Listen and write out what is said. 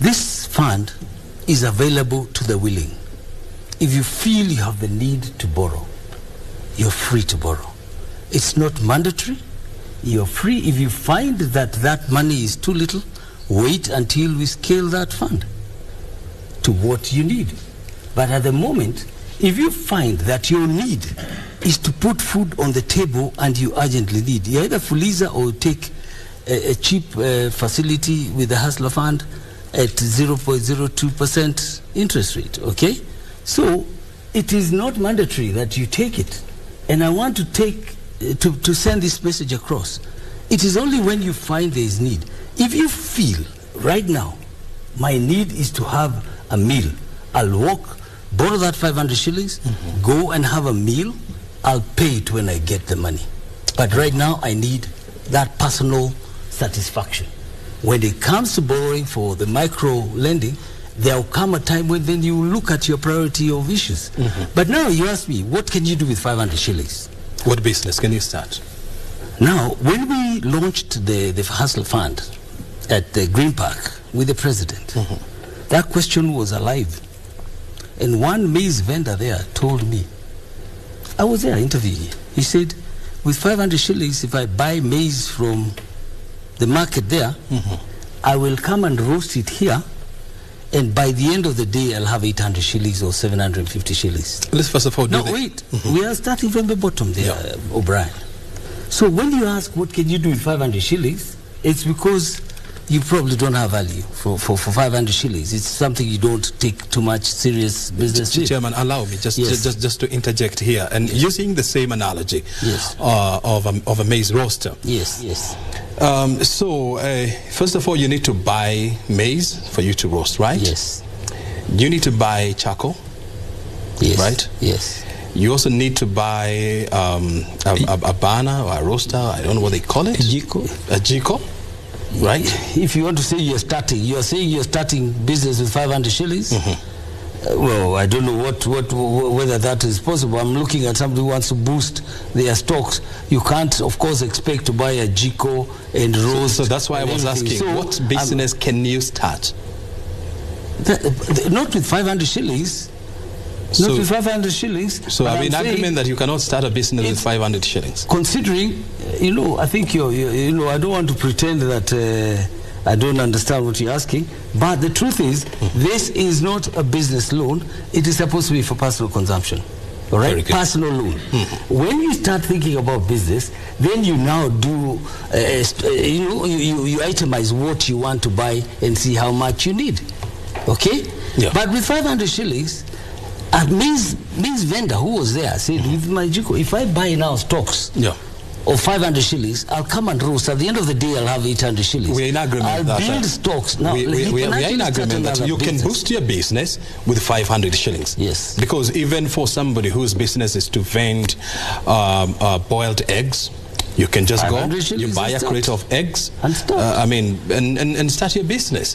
This fund is available to the willing. If you feel you have the need to borrow, you're free to borrow. It's not mandatory. You're free. If you find that that money is too little, wait until we scale that fund to what you need. But at the moment, if you find that your need is to put food on the table and you urgently need, you either Fuliza or take a, a cheap uh, facility with the Hustler Fund at 0.02% interest rate, okay? So it is not mandatory that you take it. And I want to take, uh, to, to send this message across. It is only when you find there is need. If you feel right now, my need is to have a meal, I'll walk, borrow that 500 shillings, go and have a meal, I'll pay it when I get the money. But right now, I need that personal satisfaction. When it comes to borrowing for the micro lending, there'll come a time when then you look at your priority of issues. Mm-hmm. But now you ask me, what can you do with 500 shillings? What business can you start? Now, when we launched the, the Hustle Fund at the Green Park with the president, mm-hmm. that question was alive. And one maize vendor there told me, I was there interviewing. He said, with 500 shillings, if I buy maize from the market there, I will come and roast it here. And by the end of the day, I'll have 800 shillings or 750 shillings. Let's first of all do No, wait. We are starting from the bottom there, Yeah. uh, O'Brien. So when you ask what can you do with 500 shillings, it's because you probably don't have value for, for, for 500 shillings. It's something you don't take too much serious business Ch- Chairman, allow me just, Yes. just just to interject here and using the same analogy Yes. uh, of, a, of a maize roaster. Yes, yes. Um, so, uh, first of all, you need to buy maize for you to roast, right? Yes. You need to buy charcoal. Yes. Right? Yes. You also need to buy um, a, a, a burner or a roaster. I don't know what they call it. A Jiko. A jiko, right? If you want to say you're starting, you're saying you're starting business with 500 shillings. Uh, well, I don't know what, what, whether that is possible. I'm looking at somebody who wants to boost their stocks. You can't, of course, expect to buy a Jiko and roast. So that's why I was asking, So, what um, business can you start? that- th- not with 500 shillings. So- not with 500 shillings. So I'm in agreement that you cannot start a business with 500 shillings. considering, you know, I think you're, you you know, I don't want to pretend that uh, I don't understand what you're asking, but the truth is, mm-hmm. this is not a business loan. It is supposed to be for personal consumption. All right, personal loan. Mm-hmm. When you start thinking about business, then you now do, uh, uh st- uh, you know, you, you, itemize what you want to buy and see how much you need. Okay? Yeah. But with 500 shillings, a maize, maize vendor who was there said, mm-hmm. with my Jiko, if I buy now stocks, Yeah. Of 500 shillings, I'll come and roast. At the end of the day, I'll have 800 shillings. We're in agreement I'll that, build uh, stocks. Now, we, we, we, are in agreement that you can boost your business with 500 shillings. Yes. Because even for somebody whose business is to vend um, uh, boiled eggs, you can just go, you buy a crate of eggs, And start. uh, I mean, and, and, and start your business.